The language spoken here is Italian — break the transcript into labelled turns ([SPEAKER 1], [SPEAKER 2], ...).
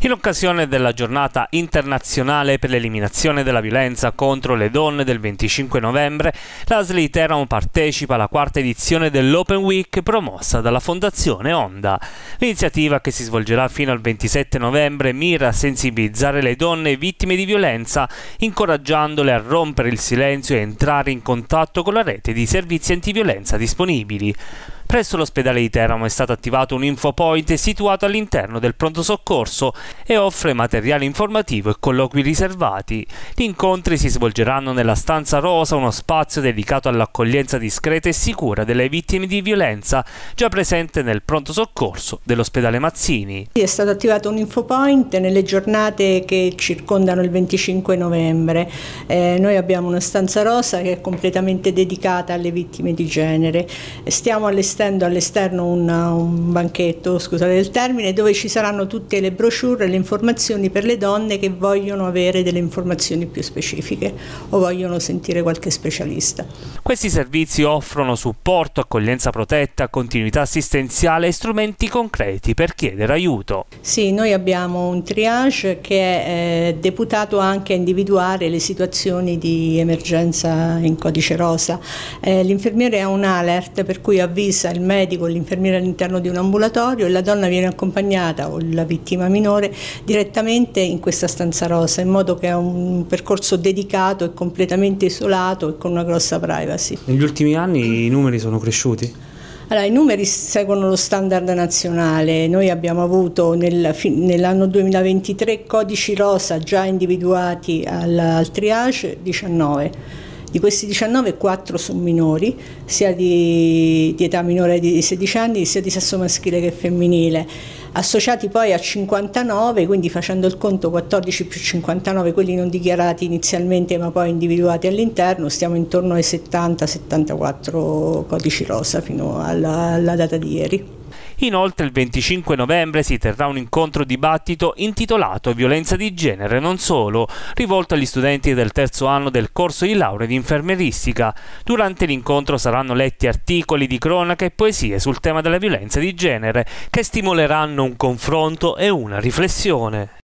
[SPEAKER 1] In occasione della giornata internazionale per l'eliminazione della violenza contro le donne del 25 novembre, la SLI Teramo partecipa alla quarta edizione dell'Open Week promossa dalla Fondazione Onda. L'iniziativa che si svolgerà fino al 27 novembre mira a sensibilizzare le donne vittime di violenza, incoraggiandole a rompere il silenzio e entrare in contatto con la rete di servizi antiviolenza disponibili. Presso l'ospedale di Teramo è stato attivato un infopoint situato all'interno del pronto soccorso e offre materiale informativo e colloqui riservati. Gli incontri si svolgeranno nella stanza rosa, uno spazio dedicato all'accoglienza discreta e sicura delle vittime di violenza, già presente nel pronto soccorso dell'ospedale Mazzini.
[SPEAKER 2] È stato attivato un infopoint nelle giornate che circondano il 25 novembre. Eh, noi abbiamo una stanza rosa che è completamente dedicata alle vittime di genere. Stiamo all'esterno allestendo all'esterno un, un, banchetto, scusate il termine, dove ci saranno tutte le brochure e le informazioni per le donne che vogliono avere delle informazioni più specifiche o vogliono sentire qualche specialista.
[SPEAKER 1] Questi servizi offrono supporto, accoglienza protetta, continuità assistenziale e strumenti concreti per chiedere aiuto.
[SPEAKER 2] Sì, noi abbiamo un triage che è eh, deputato anche a individuare le situazioni di emergenza in codice rosa. Eh, L'infermiere ha un alert per cui avvisa passa il medico, l'infermiere all'interno di un ambulatorio e la donna viene accompagnata o la vittima minore direttamente in questa stanza rosa in modo che è un percorso dedicato e completamente isolato e con una grossa privacy.
[SPEAKER 3] Negli ultimi anni i numeri sono cresciuti?
[SPEAKER 2] Allora, I numeri seguono lo standard nazionale, noi abbiamo avuto nel, nell'anno 2023 codici rosa già individuati al, al triage 19 di questi 19, 4 sono minori, sia di, di età minore di 16 anni, sia di sesso maschile che femminile, associati poi a 59, quindi facendo il conto 14 più 59, quelli non dichiarati inizialmente ma poi individuati all'interno, stiamo intorno ai 70-74 codici rosa fino alla, alla data di ieri.
[SPEAKER 1] Inoltre il 25 novembre si terrà un incontro dibattito intitolato Violenza di genere non solo, rivolto agli studenti del terzo anno del corso di laurea di infermeristica. Durante l'incontro saranno letti articoli di cronaca e poesie sul tema della violenza di genere che stimoleranno un confronto e una riflessione.